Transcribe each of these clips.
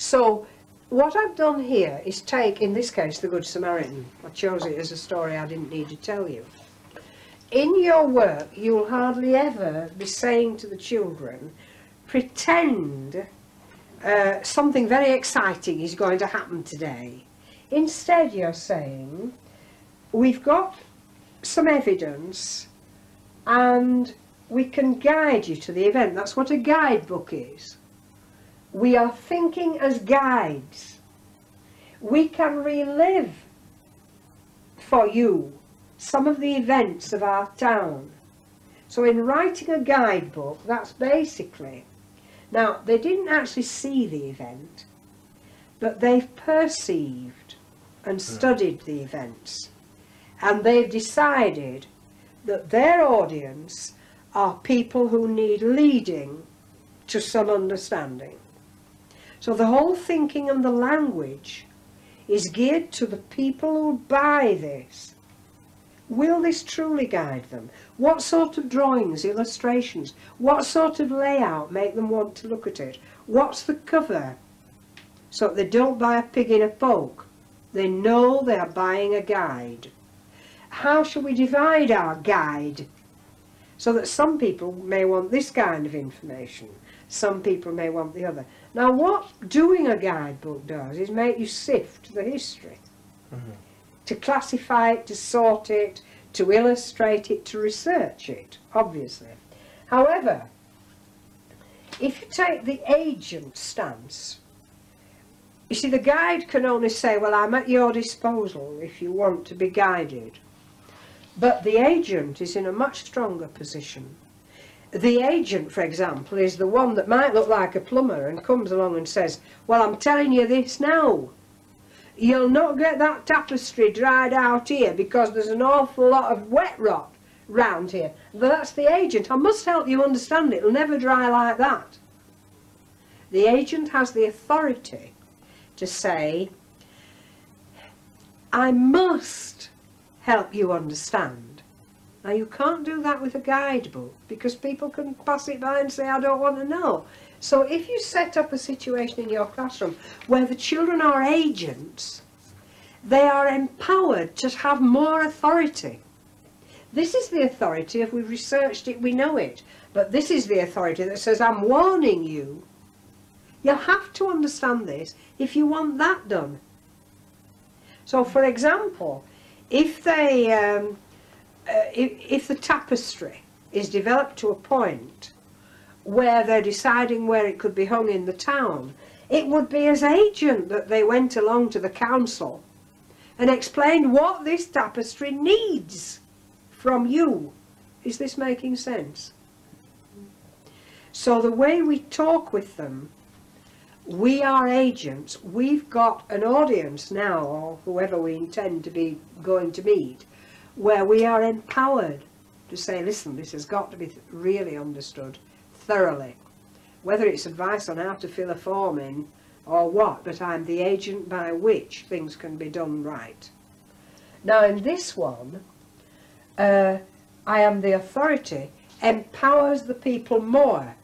So what I've done here is take, in this case, the Good Samaritan. I chose it as a story I didn't need to tell you. In your work, you'll hardly ever be saying to the children, pretend uh, something very exciting is going to happen today. Instead, you're saying, we've got some evidence and we can guide you to the event. That's what a guidebook is. We are thinking as guides. We can relive for you some of the events of our town. So in writing a guidebook, that's basically, now they didn't actually see the event, but they've perceived and hmm. studied the events. And they've decided that their audience are people who need leading to some understanding. So the whole thinking and the language is geared to the people who buy this. Will this truly guide them? What sort of drawings, illustrations, what sort of layout make them want to look at it? What's the cover? So they don't buy a pig in a poke. They know they are buying a guide. How shall we divide our guide? So that some people may want this kind of information, some people may want the other. Now what doing a guidebook does is make you sift the history. Mm -hmm. To classify it, to sort it, to illustrate it, to research it, obviously. However, if you take the agent stance, you see, the guide can only say, well, I'm at your disposal if you want to be guided. But the agent is in a much stronger position. The agent, for example, is the one that might look like a plumber and comes along and says, well, I'm telling you this now. You'll not get that tapestry dried out here because there's an awful lot of wet rot round here. That's the agent. I must help you understand it. It'll never dry like that. The agent has the authority to say, I must help you understand. Now you can't do that with a guidebook because people can pass it by and say, I don't want to know. So if you set up a situation in your classroom where the children are agents, they are empowered to have more authority. This is the authority, if we've researched it, we know it. But this is the authority that says, I'm warning you you have to understand this if you want that done. So, for example, if they, um, Uh, if, if the tapestry is developed to a point where they're deciding where it could be hung in the town, it would be as agent that they went along to the council and explained what this tapestry needs from you. Is this making sense? So the way we talk with them we are agents. We've got an audience now, or whoever we intend to be going to meet, where we are empowered to say, listen, this has got to be really understood thoroughly. Whether it's advice on how to fill a form in or what, but I'm the agent by which things can be done right. Now in this one, uh, I am the authority, empowers the people more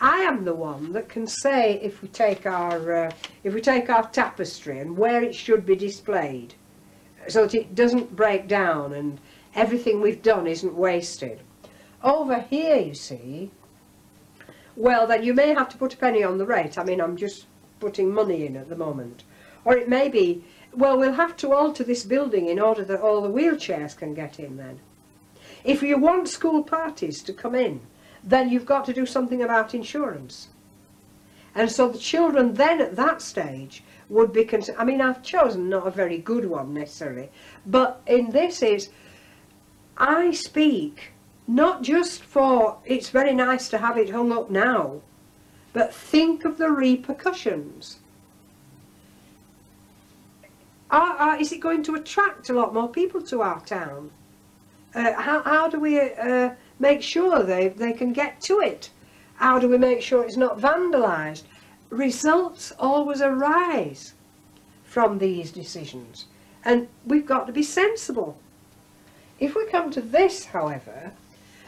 I am the one that can say if we take our uh, if we take our tapestry and where it should be displayed so that it doesn't break down and everything we've done isn't wasted. Over here you see well then you may have to put a penny on the rate I mean I'm just putting money in at the moment or it may be well we'll have to alter this building in order that all the wheelchairs can get in then. If you want school parties to come in then you've got to do something about insurance. And so the children then at that stage would be concerned. I mean, I've chosen not a very good one necessarily, but in this is, I speak not just for it's very nice to have it hung up now, but think of the repercussions. Are, are, is it going to attract a lot more people to our town? Uh, how, how do we uh, make sure they, they can get to it? How do we make sure it's not vandalised? Results always arise from these decisions and we've got to be sensible. If we come to this, however,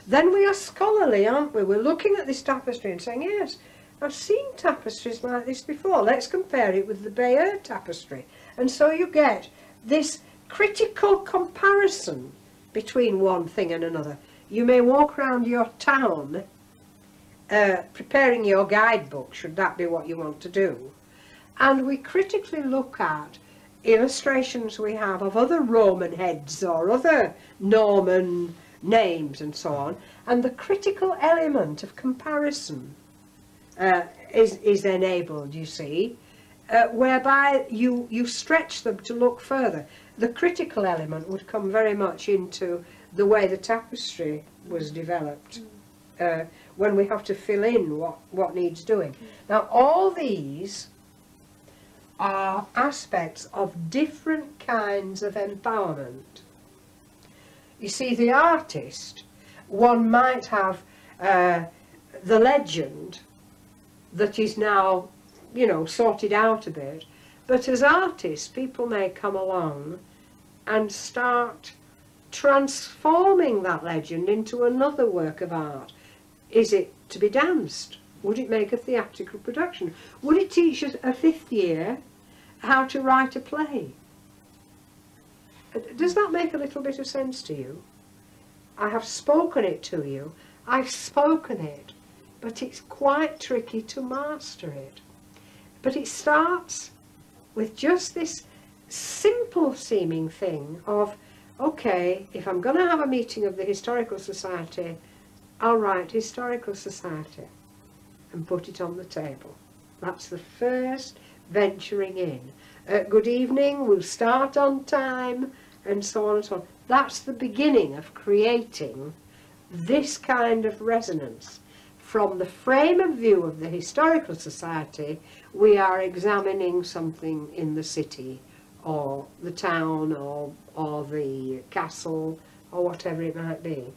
then we are scholarly, aren't we? We're looking at this tapestry and saying, yes, I've seen tapestries like this before. Let's compare it with the Bayeux tapestry. And so you get this critical comparison between one thing and another. You may walk around your town uh, preparing your guidebook, should that be what you want to do. And we critically look at illustrations we have of other Roman heads or other Norman names and so on, and the critical element of comparison uh, is, is enabled, you see, uh, whereby you, you stretch them to look further. The critical element would come very much into the way the tapestry was developed, uh, when we have to fill in what, what needs doing. Now all these are aspects of different kinds of empowerment. You see, the artist, one might have uh, the legend that is now, you know, sorted out a bit, but as artists, people may come along and start transforming that legend into another work of art. Is it to be danced? Would it make a theatrical production? Would it teach us a fifth year how to write a play? Uh, does that make a little bit of sense to you? I have spoken it to you. I've spoken it. But it's quite tricky to master it. But it starts with just this simple seeming thing of, okay, if I'm going to have a meeting of the Historical Society, I'll write Historical Society and put it on the table. That's the first venturing in. Uh, good evening, we'll start on time, and so on and so on. That's the beginning of creating this kind of resonance. From the frame of view of the Historical Society, we are examining something in the city, or the town, or, or the castle, or whatever it might be.